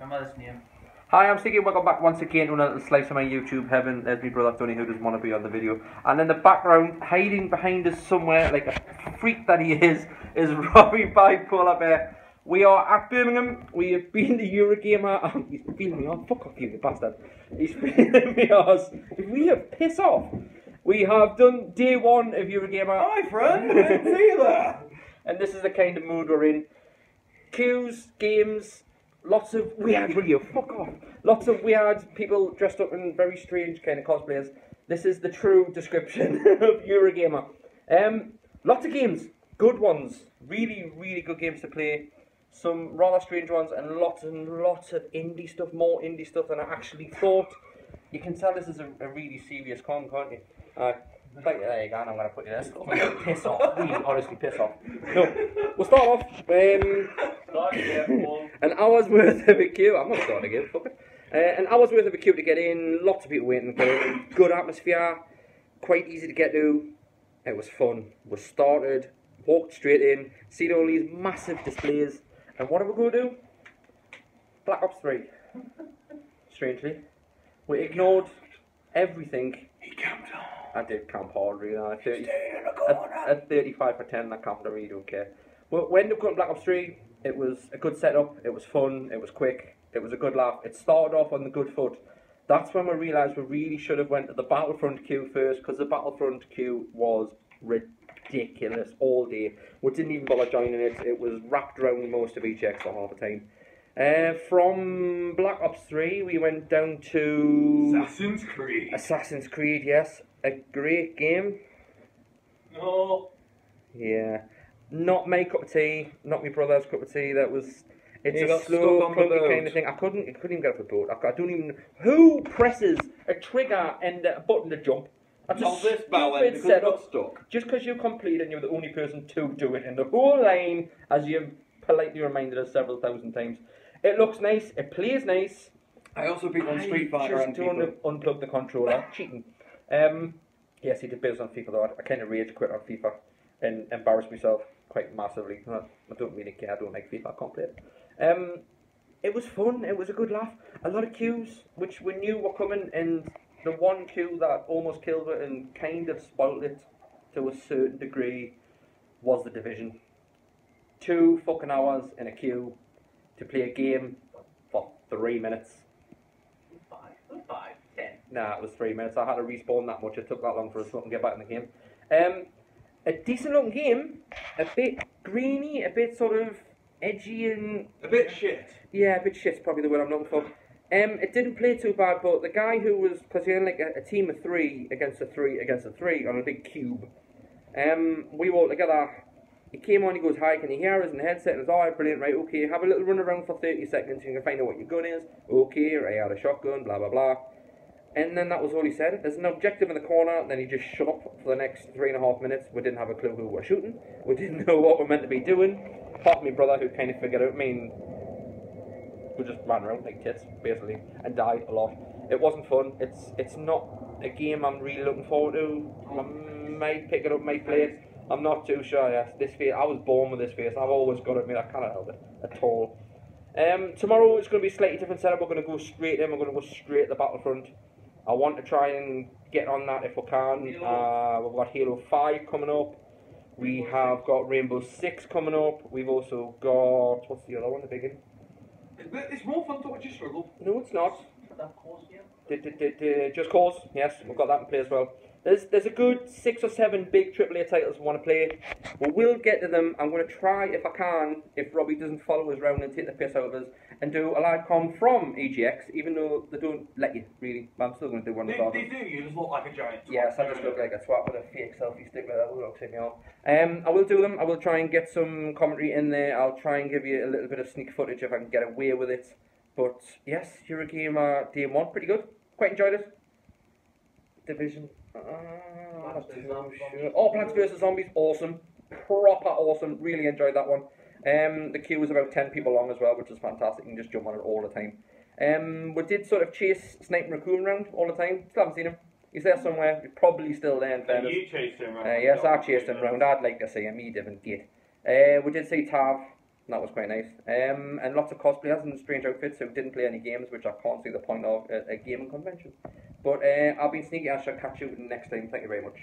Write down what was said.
Remember this name. Hi, I'm Sneaky. Welcome back once again to another slice of my YouTube heaven. There's my brother Tony who doesn't want to be on the video. And in the background, hiding behind us somewhere, like a freak that he is, is Robbie by Bipolar Bear. We are at Birmingham. We have been to Eurogamer. Oh, he's feeling me off. Fuck off, you bastard. He's feeling me off. We have piss off. We have done day one of Eurogamer. Hi, friend. I see you. And this is the kind of mood we're in. Queues, games, lots of weird video. Fuck off. Lots of weird people dressed up in very strange kind of cosplayers. This is the true description of Eurogamer. Um, lots of games, good ones, really, really good games to play. Some rather strange ones, and lots and lots of indie stuff, more indie stuff than I actually thought. You can tell this is a, a really serious con, can't you? Uh, there you go, and I'm going to put you there. piss off, really, honestly, piss off. No, we'll start off. Um, an hour's worth of a queue. I'm not starting again, fuck it. Uh, an hour's worth of a queue to get in, lots of people waiting in, good atmosphere, quite easy to get to. It was fun. We started, walked straight in, seen all these massive displays, and what are we going to do? Black Ops 3. Strangely. We ignored everything. He camped on. I did camp hard, really. I 30, at, at 35 for 10, I camped, I really don't care. Well, we ended up going Black Ops 3. It was a good setup, it was fun, it was quick, it was a good laugh. It started off on the good foot. That's when we realised we really should have went to the Battlefront queue first, because the Battlefront queue was ridiculous all day. We didn't even bother joining it. It was wrapped around most of EGX half the time. Uh, from Black Ops 3, we went down to Assassin's Creed. Assassin's Creed, yes. A great game. No. Yeah. Not my cup of tea, not my brother's cup of tea. That was. It's You a slow, stuck on the clunky kind of thing. I couldn't, I couldn't even get off the boat. I, I don't even. Who presses a trigger and a button to jump? That's Not a this ballad because it setup. got stuck. Just because you complete and you're the only person to do it in the whole lane, as you've politely reminded us several thousand times. It looks nice. It plays nice. I also beat on Street Fighter just and don't people. unplug the controller. Cheating. Um, yes, he did biz on FIFA though. I, I kind of rage quit on FIFA and embarrassed myself quite massively. I, I don't really care. I don't like FIFA. I can't play it. Um, it was fun. It was a good laugh. A lot of queues, which we knew were coming, and the one queue that almost killed it and kind of spoilt it to a certain degree was the division. Two fucking hours in a queue to play a game for three minutes. Five. Five. Ten. Nah, it was three minutes. I had to respawn that much. It took that long for us to get back in the game. Um, a decent looking game, a bit greeny, a bit sort of edgy and A bit shit. yeah, a bit shit's probably the word I'm looking for. Um, it didn't play too bad, but the guy who was because he had like a, a team of three against a three against a three on a big cube. Um, we were all together. He came on. He goes, "Hi, can you hear us?" in the headset, and it's all right, brilliant, right? Okay, have a little run around for thirty seconds. You can find out what your gun is. Okay, I had a shotgun. Blah blah blah. And then that was all he said. There's an objective in the corner, and then he just shut up for the next three and a half minutes. We didn't have a clue who we were shooting. We didn't know what we we're meant to be doing. Apart from my brother, who kind of figured out. I mean, we just ran around like kids, basically, and died a lot. It wasn't fun. It's it's not a game I'm really looking forward to. I might pick it up, might play it. I'm not too sure. Yes, this face. I was born with this face. I've always got it. I mean, I cannot help it at all. Um, tomorrow it's going to be slightly different setup. We're going to go straight in. We're going to go straight to the Battlefront. I want to try and get on that if we can. Uh, we've got Halo 5 coming up. We have got Rainbow Six coming up. We've also got what's the other one? The big one? It's more fun to watch you struggle. No, it's not. That course game. D- d- d- d- Just Cause, yes, we've got that in play as well. There's there's a good six or seven big AAA titles we want to play. We will get to them. I'm going to try, if I can, if Robbie doesn't follow us round and take the piss out of us, and do a live com from EGX, even though they don't let you, really. But I'm still going to do one They, of they do. You just look like a giant. Yes, I just look like a twat with a fake selfie stick like that. Will take me off. Um, I will do them. I will try and get some commentary in there. I'll try and give you a little bit of sneak footage if I can get away with it. But yes, Eurogamer Day One, pretty good. Quite enjoyed it. Division. Uh, Plants vs. Zombies. sure. Oh, Plants vs Zombies, awesome. Proper awesome. Really enjoyed that one. Um, the queue was about ten people long as well, which is fantastic. You can just jump on it all the time. Um, we did sort of chase Snape and Raccoon around all the time. Still haven't seen him. He's there somewhere. He's probably still there. In fairness. You chased him around. Uh, yes, I chased him round. I'd like to see him. He didn't get. Uh, we did see Tav. That was quite nice. Um, and lots of cosplayers in strange outfits who didn't play any games, which I can't see the point of at a gaming convention. But uh, I've been sneaky. I shall catch you next time. Thank you very much.